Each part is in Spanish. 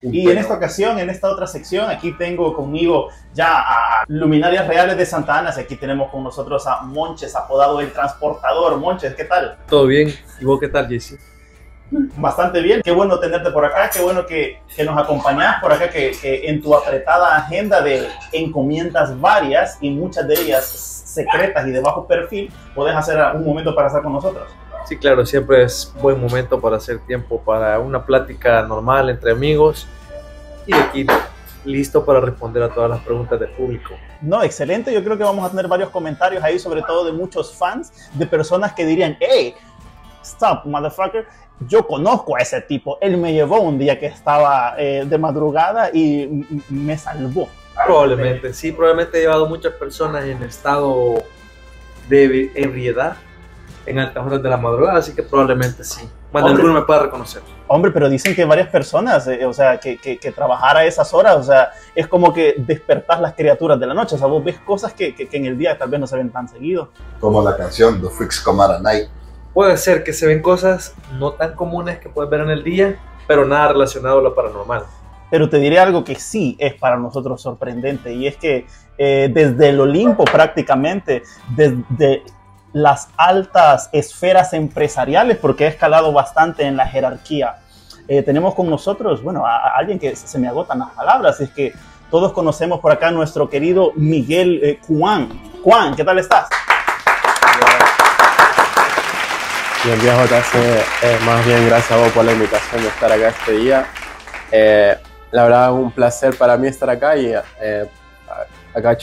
Y en esta ocasión, en esta otra sección, aquí tengo conmigo ya a luminarias reales de Santa Ana. Aquí tenemos con nosotros a Monches, apodado el transportador. Monches, ¿qué tal? Todo bien. ¿Y vos qué tal, Jesse? Bastante bien. Qué bueno tenerte por acá. Qué bueno que, que nos acompañás por acá, que, que, en tu apretada agenda de encomiendas varias y muchas de ellas secretas y de bajo perfil, podés hacer un momento para estar con nosotros. Sí, claro, siempre es buen momento para hacer tiempo para una plática normal entre amigos y aquí listo para responder a todas las preguntas del público. No, excelente. Yo creo que vamos a tener varios comentarios ahí, sobre todo de muchos fans, de personas que dirían, hey, stop, motherfucker. Yo conozco a ese tipo. Él me llevó un día que estaba eh, de madrugada y me salvó. Probablemente, sí, probablemente he llevado muchas personas en estado de ebriedad en altas horas de la madrugada, así que probablemente sí. Bueno, alguno me pueda reconocer. Hombre, pero dicen que varias personas, eh, o sea, que, que, que, trabajar a esas horas, o sea, es como que despertar las criaturas de la noche, o sea, vos ves cosas que, que en el día tal vez no se ven tan seguido. Como la canción The Freaks Come Out at Night. Puede ser que se ven cosas no tan comunes que puedes ver en el día, pero nada relacionado a lo paranormal. Pero te diré algo que sí es para nosotros sorprendente, y es que eh, desde el Olimpo prácticamente, desde las altas esferas empresariales, porque he escalado bastante en la jerarquía. Eh, tenemos con nosotros, bueno, a, a, alguien que se me agotan las palabras, es que todos conocemos por acá a nuestro querido Miguel eh, Juan. Juan, ¿qué tal estás? Bien, bien, JC, eh, más bien gracias a vos por la invitación de estar acá este día. Eh, la verdad un placer para mí estar acá y eh, acá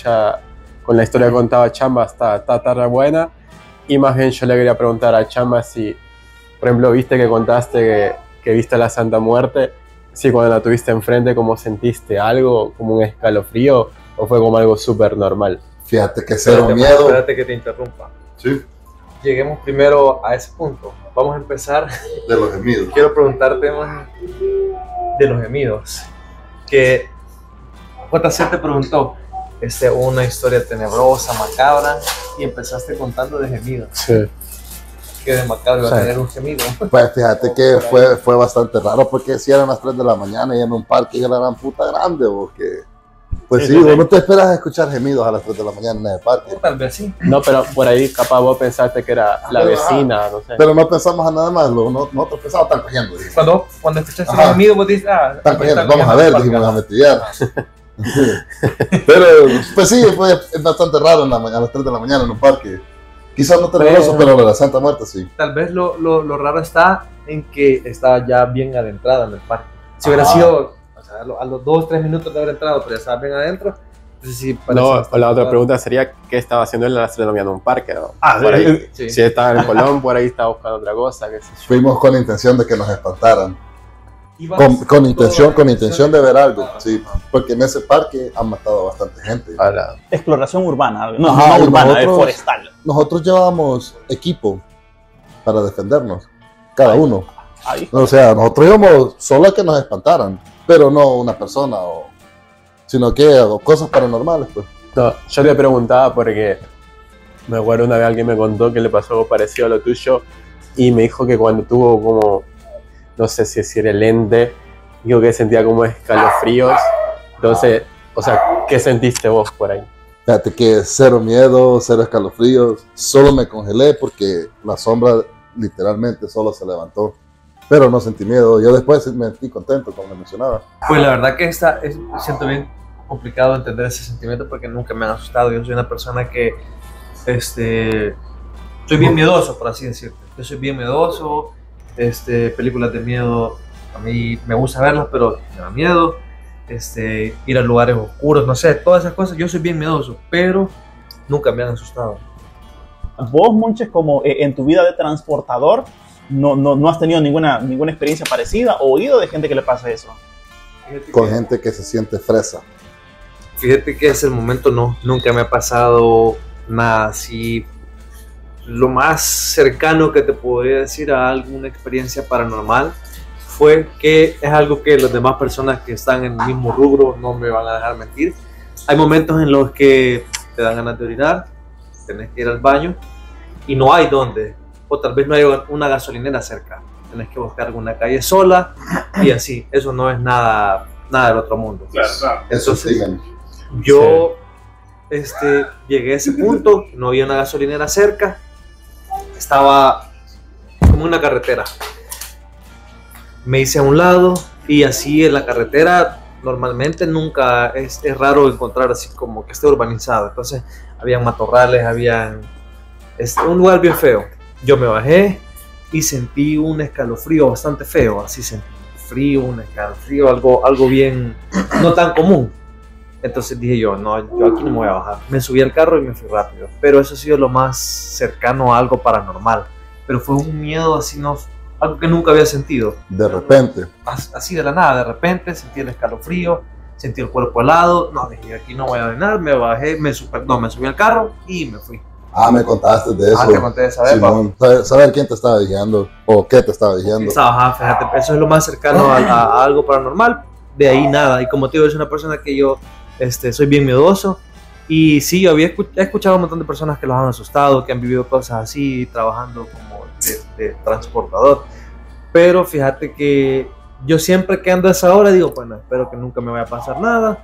con la historia que contaba Chamba está, está buena. Y más bien yo le quería preguntar a Chamba si, por ejemplo, viste que contaste que, que viste la Santa Muerte, si cuando la tuviste enfrente, ¿cómo sentiste? ¿Algo como un escalofrío o fue como algo súper normal? Fíjate que cero espérate, miedo. Espérate que te interrumpa. Sí. Lleguemos primero a ese punto. Vamos a empezar. De los gemidos. Quiero preguntarte más de los gemidos. Que JC te preguntó, este, una historia tenebrosa, macabra, y empezaste contando de gemidos. Sí. Que de macabro iba a tener un gemido. Pues fíjate que fue, fue bastante raro porque si eran las 3 de la mañana y en un parque y la gran puta grande, porque pues sí, vos no te esperas a escuchar gemidos a las 3 de la mañana en el parque. Tal vez sí. No, pero por ahí capaz vos pensaste que era la Pero, vecina, no sé. Pero no pensamos a nada más, lo- no, nosotros pensamos, están cogiendo. Cuando, cuando escuchaste Ajá. el gemido, vos dices, ah, Están cogiendo, están vamos a ver, dijimos a metillar. Pero, pues sí, fue es bastante raro en la a las 3 de la mañana en un parque. Quizás no tenebroso, pero de la Santa Muerte sí. Tal vez lo, lo, lo raro está en que estaba ya bien adentrada en el parque. Si hubiera Ajá. sido o sea, a, lo- a los dos, tres minutos de haber entrado, pero ya estaba bien adentro, entonces sí No, o la otra raro. pregunta sería, ¿qué estaba haciendo él a las 3 de la mañana en un parque? No? Ah, por ahí. Sí. Si estaba en Colón, por ahí estaba buscando otra cosa. Fuimos con la intención de que nos espantaran. Con, con intención, con intención de ver algo, sí. Porque en ese parque han matado a bastante gente. A la- Exploración urbana, no, Ajá, no urbana, es forestal. Nosotros llevábamos equipo para defendernos, cada uno. Ahí. O sea, nosotros íbamos solo a que nos espantaran, pero no una persona, o, sino que o cosas paranormales, pues. No, yo te preguntaba porque me acuerdo una vez alguien me contó que le pasó algo parecido a lo tuyo y me dijo que cuando tuvo como, no sé si decir el ente, dijo que sentía como escalofríos. Entonces, o sea, ¿qué sentiste vos por ahí? Fíjate que cero miedo, cero escalofríos, solo me congelé porque la sombra literalmente solo se levantó. Pero no sentí miedo, yo después me sentí contento, como le mencionaba. Pues la verdad que está, es, siento bien complicado entender ese sentimiento porque nunca me han asustado. Yo soy una persona que, este, soy bien miedoso, por así decirlo. Yo soy bien miedoso, este, películas de miedo, a mí me gusta verlas, pero me da miedo. Este, ir a lugares oscuros, no sé, todas esas cosas. Yo soy bien miedoso, pero nunca me han asustado. Vos, Monches, como eh, en tu vida de transportador, no, no, no has tenido ninguna, ninguna experiencia parecida o oído de gente que le pasa eso. Fíjate Con que- gente que se siente fresa. Fíjate que ese el momento no, nunca me ha pasado nada así. Lo más cercano que te podría decir a alguna experiencia paranormal fue que es algo que las demás personas que están en el mismo rubro no me van a dejar mentir. Hay momentos en los que te dan ganas de orinar, tenés que ir al baño y no hay dónde, o tal vez no hay una gasolinera cerca. tenés que buscar alguna calle sola y así. Eso no es nada, nada del otro mundo. Claro, claro. Eso es Entonces, crimen. Yo este, llegué a ese punto, no había una gasolinera cerca, estaba como una carretera. Me hice a un lado y así en la carretera normalmente nunca es, es raro encontrar así como que esté urbanizado. Entonces habían matorrales, habían este, un lugar bien feo. Yo me bajé y sentí un escalofrío bastante feo, así sentí frío, un escalofrío, algo, algo bien no tan común. Entonces dije yo, no, yo aquí no me voy a bajar. Me subí al carro y me fui rápido. Pero eso ha sido lo más cercano a algo paranormal. Pero fue un miedo así, no, algo que nunca había sentido. De repente. As- Así de la nada, de repente sentí el escalofrío, sentí el cuerpo helado. No, dije, aquí no voy a venir. Me bajé, me, super, no, me subí al carro y me fui. Ah, me contaste de eso. Ah, te conté vez, pa. Simón. saber, saber quién te estaba vigilando o qué te estaba vigilando. Ajá, fíjate, eso es lo más cercano a, a- a algo paranormal. De ahí nada. Y como te digo, es una persona que yo este, soy bien miedoso. Y sí, yo había escu- he escuchado a un montón de personas que los han asustado, que han vivido cosas así, trabajando como de, de transportador. Pero fíjate que yo siempre que ando a esa hora digo, bueno, espero que nunca me vaya a pasar nada.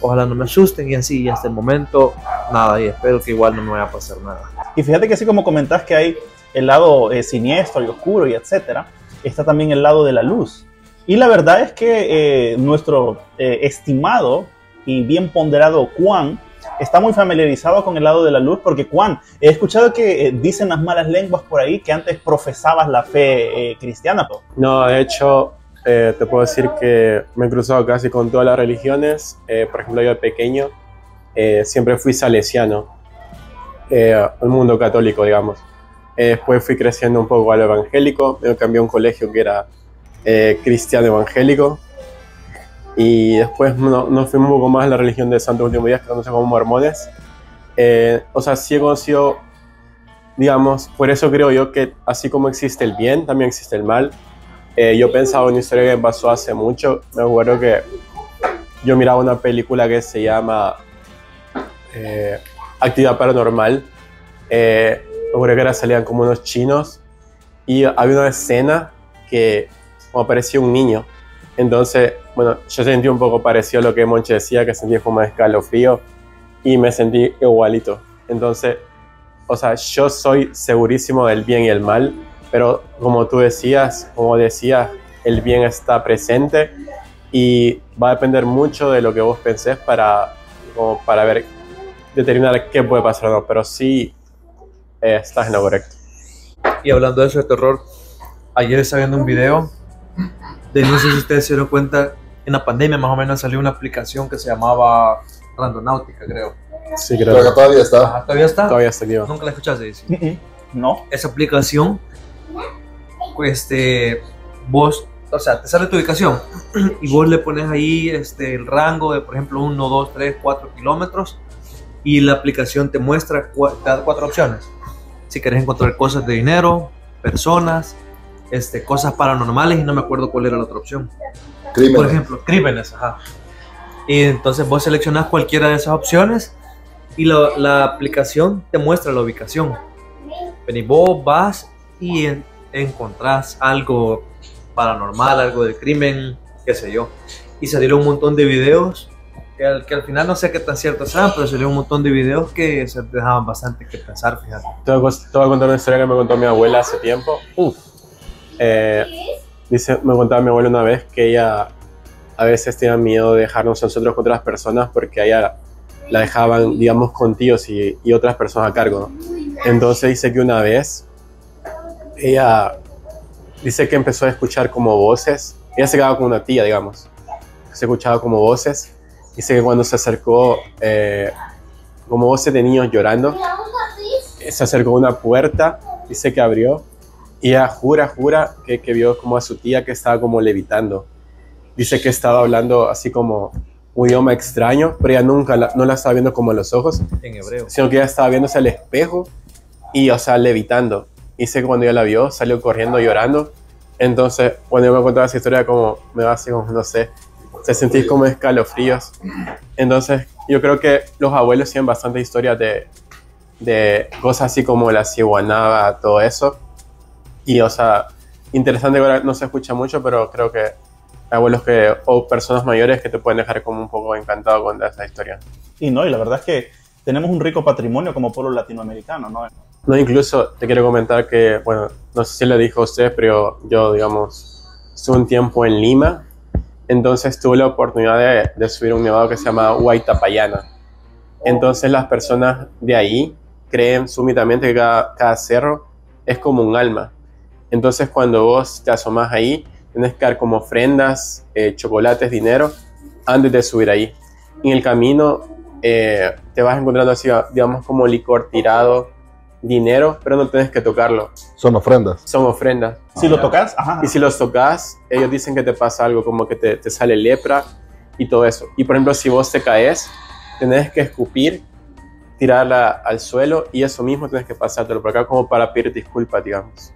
Ojalá no me asusten y así. Y hasta el momento, nada. Y espero que igual no me vaya a pasar nada. Y fíjate que así como comentás que hay el lado eh, siniestro y oscuro y etcétera, está también el lado de la luz. Y la verdad es que eh, nuestro eh, estimado y bien ponderado Juan está muy familiarizado con el lado de la luz porque Juan, he escuchado que eh, dicen las malas lenguas por ahí que antes profesabas la fe eh, cristiana. No, de hecho, eh, te puedo decir que me he cruzado casi con todas las religiones. Eh, por ejemplo, yo de pequeño eh, siempre fui salesiano, eh, el mundo católico, digamos. Eh, después fui creciendo un poco a lo evangélico, me cambié a un colegio que era eh, cristiano evangélico. Y después no- nos fuimos un poco más a la religión de Santos Últimos Días, que se conoce como mormones. Eh, o sea, sí he conocido, digamos, por eso creo yo que así como existe el bien, también existe el mal. Eh, yo pensaba en una historia que pasó hace mucho. Me acuerdo que yo miraba una película que se llama eh, Actividad Paranormal. Eh, me acuerdo que era, salían como unos chinos y había una escena que como aparecía un niño. Entonces, bueno, yo sentí un poco parecido a lo que Monche decía, que sentí como escalofrío y me sentí igualito. Entonces, o sea, yo soy segurísimo del bien y el mal, pero como tú decías, como decías, el bien está presente y va a depender mucho de lo que vos pensés para, para ver, determinar qué puede pasar o no, pero sí eh, estás en lo correcto. Y hablando de eso de terror, ayer estaba viendo un video de no sé si ustedes se dieron cuenta, en la pandemia más o menos salió una aplicación que se llamaba Randonáutica, creo. Sí, Creo que todavía está. Ajá, ¿Todavía está? todavía está activo. Nunca la escuchaste decir. Mm, mm, No. Esa aplicación, pues, este, vos, o sea, te sale tu ubicación y vos le pones ahí este, el rango de, por ejemplo, 1, 2, 3, 4 kilómetros y la aplicación te muestra te da cuatro opciones. Si querés encontrar cosas de dinero, personas, este, cosas paranormales y no me acuerdo cuál era la otra opción. Crimen. Por ejemplo, crímenes, ajá. Y entonces vos seleccionás cualquiera de esas opciones y la, la aplicación te muestra la ubicación. Vení, vos vas y en- encontrás algo paranormal, algo de crimen, qué sé yo. Y salieron un montón de videos que al, que al final no sé qué tan ciertos sean, pero salieron un montón de videos que se dejaban bastante que pensar, fíjate. Te voy, a, cos- te voy a contar una historia que me contó mi abuela hace tiempo. Eh, dice, me contaba mi abuela una vez que ella a veces tenía miedo de dejarnos a nosotros con otras personas porque ella la dejaban, digamos, con tíos y, y otras personas a cargo. Entonces dice que una vez ella dice que empezó a escuchar como voces. Ella se quedaba con una tía, digamos. Se escuchaba como voces. Dice que cuando se acercó, eh, como voces de niños llorando, se acercó a una puerta, dice que abrió, y ella jura, jura que, que vio como a su tía que estaba como levitando. Dice que estaba hablando así como un idioma extraño, pero ella nunca la- no la estaba viendo como en los ojos, En hebreo. sino que ella estaba viéndose al espejo y, o sea, levitando. Dice que cuando ella la vio, salió corriendo llorando. Entonces, cuando yo me contaba esa historia, como me va así, como, no sé, se sentís como escalofríos. Entonces, yo creo que los abuelos tienen bastantes historias de, de cosas así como la ciguanaba, todo eso. Y, o sea, interesante, ahora no se escucha mucho, pero creo que abuelos que, o personas mayores que te pueden dejar como un poco encantado con esa historia. Y no, y la verdad es que tenemos un rico patrimonio como pueblo latinoamericano, ¿no? No, incluso te quiero comentar que, bueno, no sé si le dijo a usted, pero yo, digamos, estuve un tiempo en Lima, entonces tuve la oportunidad de, de subir un nevado que se llama Huaytapayana. Entonces las personas de ahí creen súmitamente que cada, cada cerro es como un alma. Entonces cuando vos te asomas ahí, tienes que dar como ofrendas, eh, chocolates, dinero, antes de subir ahí. En el camino eh, te vas encontrando así, digamos, como licor tirado, dinero, pero no tienes que tocarlo. Son ofrendas. Son ofrendas. Si lo tocas, ajá. Y si los tocas, ellos dicen que te pasa algo, como que te, te sale lepra y todo eso. Y por ejemplo, si vos te caes, tenés que escupir, tirarla al suelo y eso mismo tienes que pasártelo por acá como para pedir disculpas, digamos,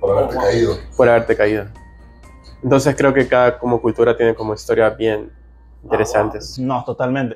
Por haberte caído. por haberte caído. Entonces creo que cada como cultura tiene como historias bien interesantes. No, totalmente.